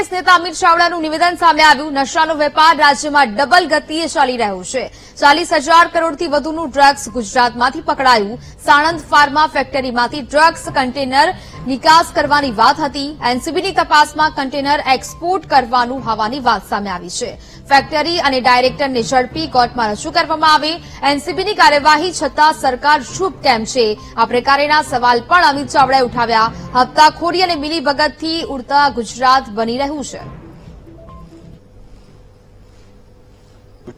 કોંગ્રેસ નેતા અમિત ચાવડાનું નિવેદન સામે આવ્યું. નશાનો વેપાર રાજ્યમાં ડબલ ગતિએ ચાલી રહ્યો છે. ચાલીસ હજાર કરોડથી વધુનું ડ્રગ્સ ગુજરાતમાંથી પકડાયું. સાણંદ ફાર્મા ફેક્ટરીમાંથી ડ્રગ્સ કન્ટેનર નિકાસ કરવાની વાત હતી. એનસીબીની તપાસમાં કન્ટેનર એક્સપોર્ટ કરવાનું હોવાની વાત સામે આવી છે. ફેક્ટરી અને ડાયરેક્ટરને ઝડપી કોર્ટમાં રજૂ કરવામાં આવે. એનસીબીની કાર્યવાહી છતાં સરકાર ચૂપ કેમ છે? આ પ્રકારેના સવાલ પણ અમિત ચાવડાએ ઉઠાવ્યા. હપ્તાખોરી અને મિલીભગતથી ઉડતા ગુજરાત બની રહ્યું છે.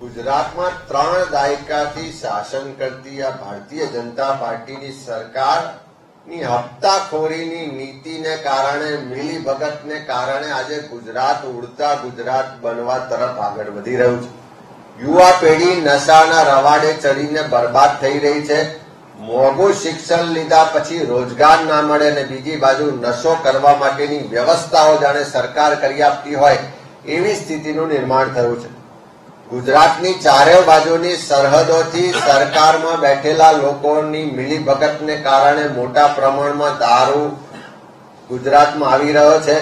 ગુજરાતમાં ત્રણ દાયકાથી શાસન કરતી આ ભારતીય જનતા પાર્ટીની સરકારની હપ્તાખોરીની નીતિને કારણે મિલીભગતને કારણે આજે ગુજરાત ઉડતા ગુજરાત બનવા તરફ આગળ વધી રહ્યું છે. યુવા પેઢી નશાના રવાડે ચડીને બરબાદ થઈ રહી છે. મોંઘું શિક્ષણ લીધા પછી રોજગાર ના મળે અને બીજી બાજુ નશો કરવા માટેની વ્યવસ્થાઓ જાણે સરકાર કરી આપતી હોય, એવી સ્થિતિનું નિર્માણ થયું છે. ગુજરાતની ચારે બાજુની સરહદોથી સરકારમાં બેઠેલા લોકોની મિલીભગતને કારણે મોટા પ્રમાણમાં દારૂ ગુજરાતમાં આવી રહ્યો છે.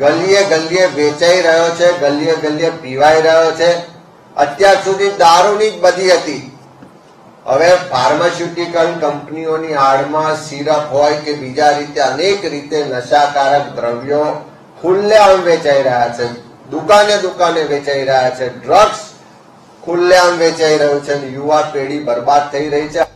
ગલીએ ગલીએ વેચાઈ રહ્યો છે, ગલીએ ગલીએ પીવાઈ રહ્યો છે. અત્યાર સુધી દારૂની જ બધી હતી. હવે ફાર્માસ્યુટિકલ કંપનીઓની આડમાં સિરપ હોય કે બીજા રીતે અનેક રીતે નશાકારક દ્રવ્યો ખુલ્લેઆમ વેચાઈ રહ્યા છે, દુકાને દુકાને વેચાઈ રહ્યા છે. ડ્રગ્સ ખુલ્લેઆમ વેચાઈ રહ્યું છે યુવા પેઢી બરબાદ થઈ રહી છે.